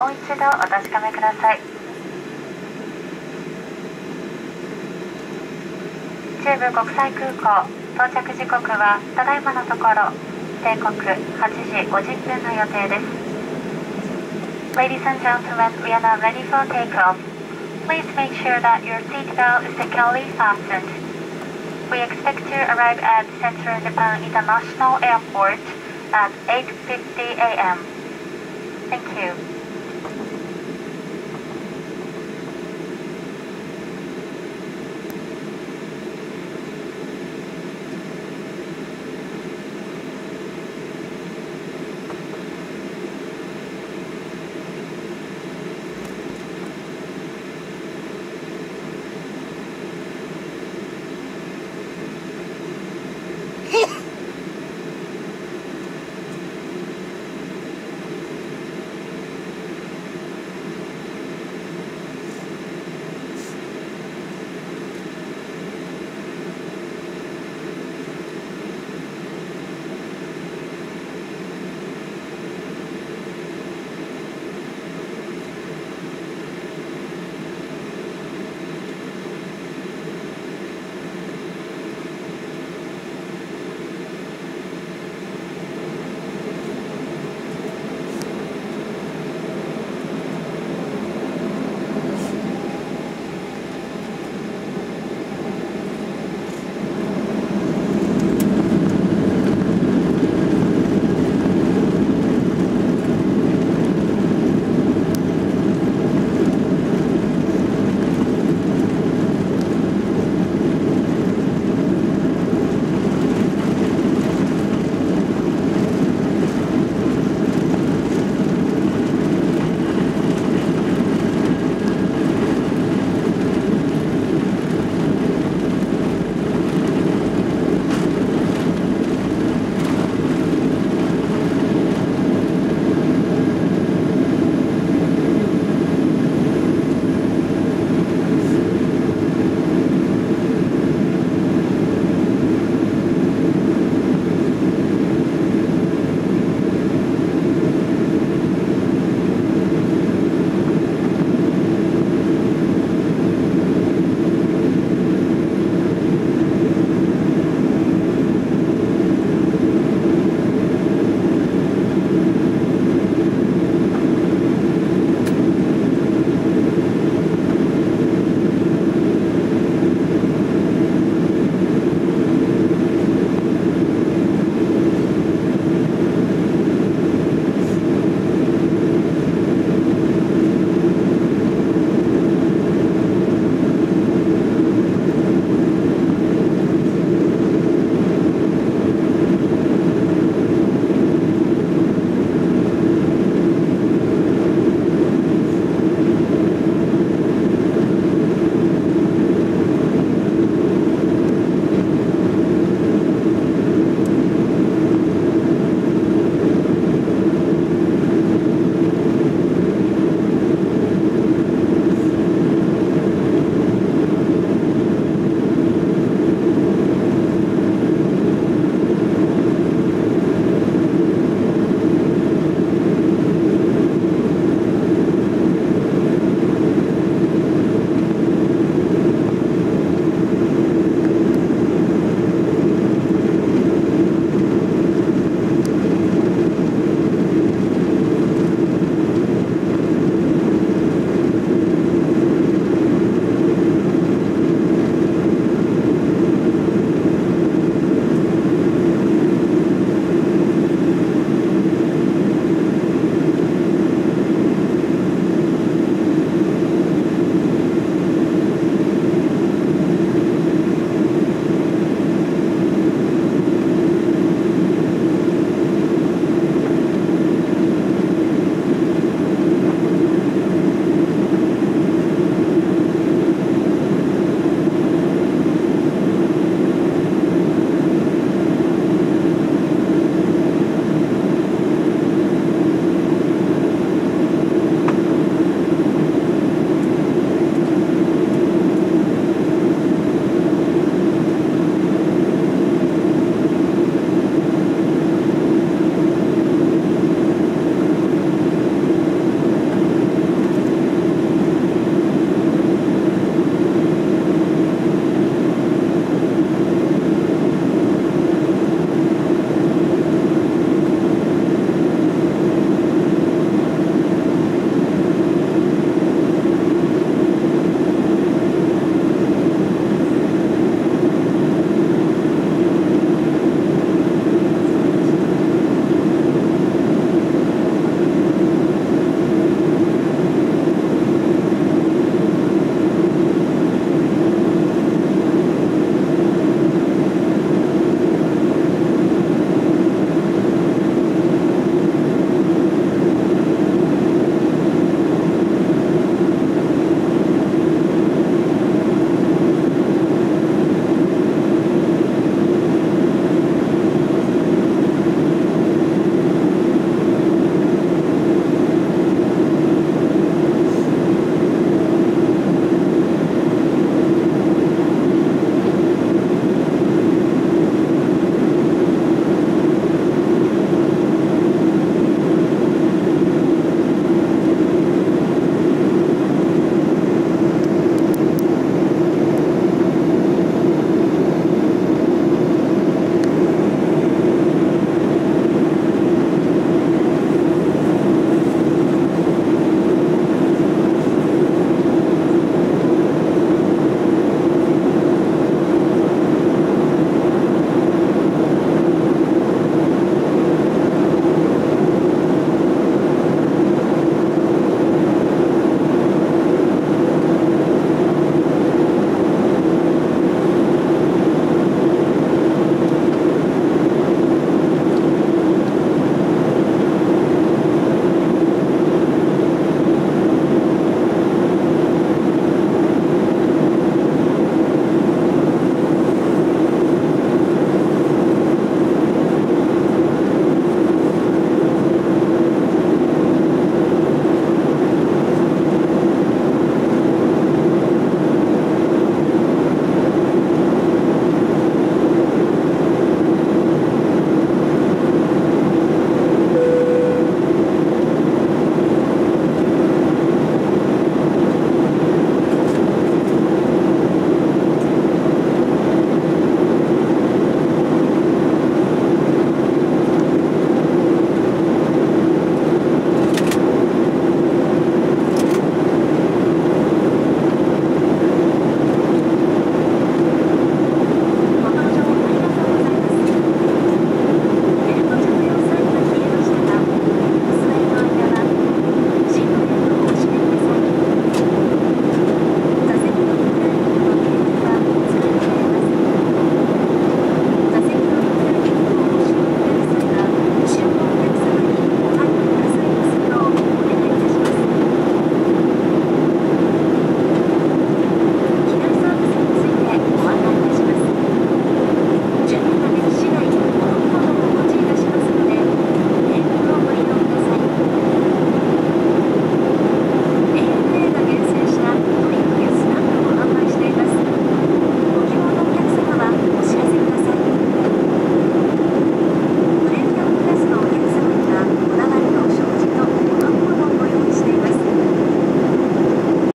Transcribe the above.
もう一度お確かめください中部国際空港到着時刻はただいまのところ定刻8時50分の予定です Ladies and gentlemen, we are now ready for takeoff. Please make sure that your seatbelt is securely fastened. We expect to arrive at Central Japan International Airport at 8.50 a.m. Thank you.